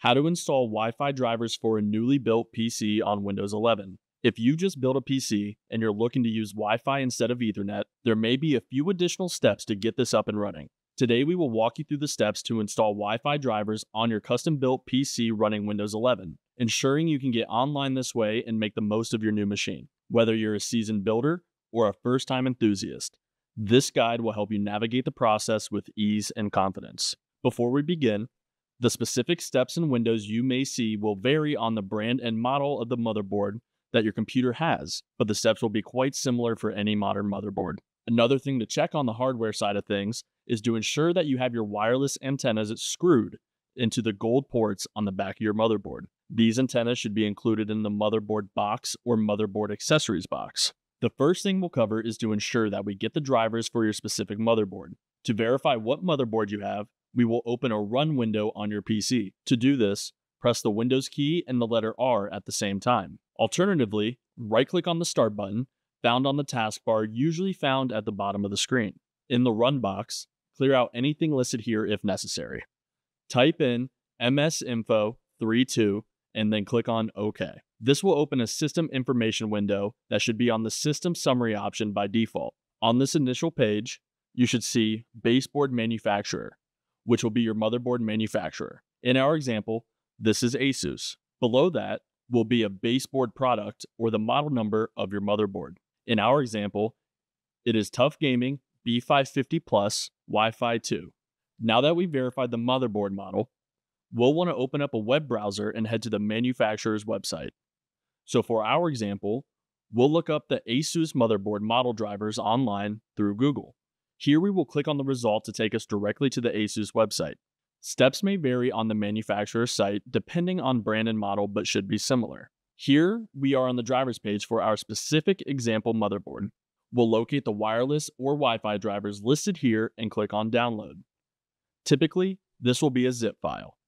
How to install Wi Fi drivers for a newly built PC on Windows 11. If you just built a PC and you're looking to use Wi Fi instead of Ethernet, there may be a few additional steps to get this up and running. Today, we will walk you through the steps to install Wi Fi drivers on your custom built PC running Windows 11, ensuring you can get online this way and make the most of your new machine, whether you're a seasoned builder or a first time enthusiast. This guide will help you navigate the process with ease and confidence. Before we begin, the specific steps and windows you may see will vary on the brand and model of the motherboard that your computer has, but the steps will be quite similar for any modern motherboard. Another thing to check on the hardware side of things is to ensure that you have your wireless antennas screwed into the gold ports on the back of your motherboard. These antennas should be included in the motherboard box or motherboard accessories box. The first thing we'll cover is to ensure that we get the drivers for your specific motherboard. To verify what motherboard you have, we will open a run window on your PC. To do this, press the Windows key and the letter R at the same time. Alternatively, right click on the Start button, found on the taskbar, usually found at the bottom of the screen. In the Run box, clear out anything listed here if necessary. Type in msinfo32 and then click on OK. This will open a system information window that should be on the system summary option by default. On this initial page, you should see baseboard manufacturer, which will be your motherboard manufacturer. In our example, this is Asus. Below that will be a baseboard product or the model number of your motherboard. In our example, it is TUF Gaming B550 Plus Wi Fi 2. Now that we've verified the motherboard model, we'll want to open up a web browser and head to the manufacturer's website. So for our example, we'll look up the Asus motherboard model drivers online through Google. Here we will click on the result to take us directly to the Asus website. Steps may vary on the manufacturer's site depending on brand and model, but should be similar. Here we are on the drivers page for our specific example motherboard. We'll locate the wireless or Wi Fi drivers listed here and click on download. Typically, this will be a zip file.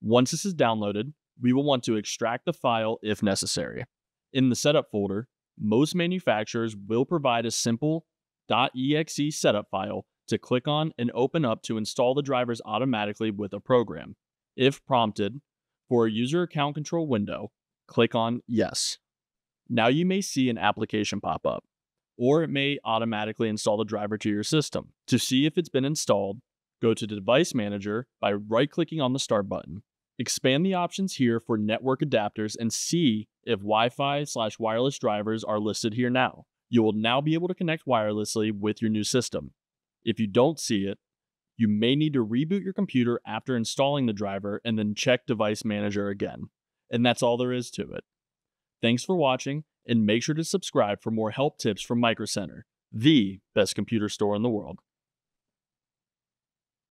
Once this is downloaded, we will want to extract the file if necessary. In the setup folder, most manufacturers will provide a simple .exe setup file to click on and open up to install the drivers automatically with a program. If prompted, for a user account control window, click on Yes. Now you may see an application pop up, or it may automatically install the driver to your system. To see if it's been installed, go to Device Manager by right clicking on the Start button. Expand the options here for network adapters and see if Wi Fi slash wireless drivers are listed here now. You will now be able to connect wirelessly with your new system. If you don't see it, you may need to reboot your computer after installing the driver and then check Device Manager again. And that's all there is to it. Thanks for watching, and make sure to subscribe for more help tips from Micro Center, the best computer store in the world.